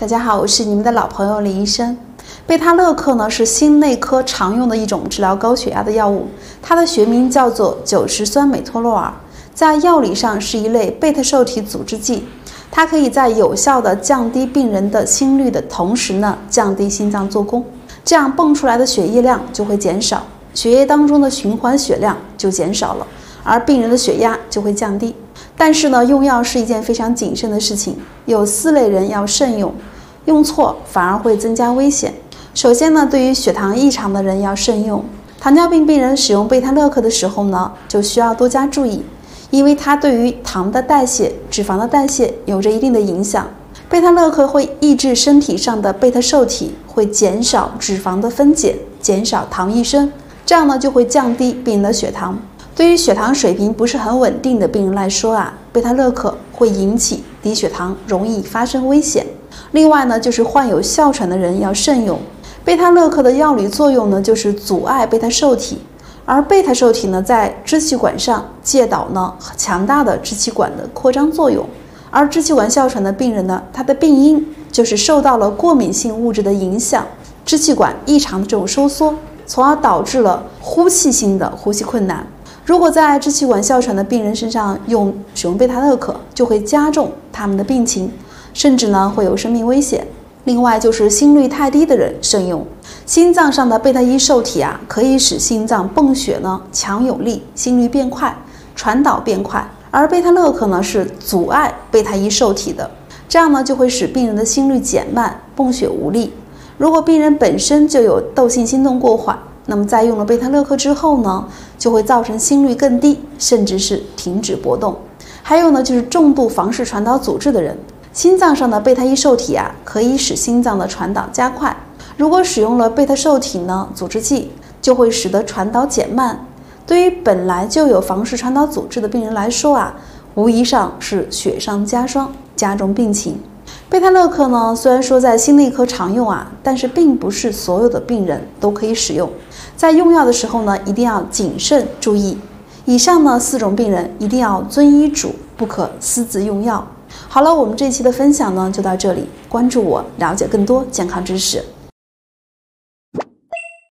大家好，我是你们的老朋友李医生。贝塔乐克呢是心内科常用的一种治疗高血压的药物，它的学名叫做酒石酸美托洛尔，在药理上是一类贝塔受体阻滞剂。它可以在有效的降低病人的心率的同时呢，降低心脏做工，这样泵出来的血液量就会减少，血液当中的循环血量就减少了，而病人的血压就会降低。但是呢，用药是一件非常谨慎的事情，有四类人要慎用，用错反而会增加危险。首先呢，对于血糖异常的人要慎用，糖尿病病人使用贝塔乐克的时候呢，就需要多加注意，因为它对于糖的代谢、脂肪的代谢有着一定的影响。贝塔乐克会抑制身体上的贝塔受体，会减少脂肪的分解，减少糖异生，这样呢就会降低病人的血糖。对于血糖水平不是很稳定的病人来说啊，贝塔乐克会引起低血糖，容易发生危险。另外呢，就是患有哮喘的人要慎用。贝塔乐克的药理作用呢，就是阻碍贝塔受体，而贝塔受体呢，在支气管上介导呢强大的支气管的扩张作用。而支气管哮喘的病人呢，他的病因就是受到了过敏性物质的影响，支气管异常的这种收缩，从而导致了呼气性的呼吸困难。如果在支气管哮喘的病人身上用使用贝塔乐可，就会加重他们的病情，甚至呢会有生命危险。另外就是心率太低的人慎用，心脏上的贝塔一受体啊，可以使心脏泵血呢强有力，心率变快，传导变快。而贝塔乐可呢是阻碍贝塔一受体的，这样呢就会使病人的心率减慢，泵血无力。如果病人本身就有窦性心动过缓，那么在用了贝塔乐克之后呢，就会造成心率更低，甚至是停止搏动。还有呢，就是重度房室传导阻滞的人，心脏上的贝塔一受体啊，可以使心脏的传导加快。如果使用了贝塔受体呢阻滞剂，就会使得传导减慢。对于本来就有房室传导阻滞的病人来说啊，无疑上是雪上加霜，加重病情。贝塔乐克呢，虽然说在心内科常用啊，但是并不是所有的病人都可以使用。在用药的时候呢，一定要谨慎注意。以上呢四种病人一定要遵医嘱，不可私自用药。好了，我们这期的分享呢就到这里，关注我，了解更多健康知识。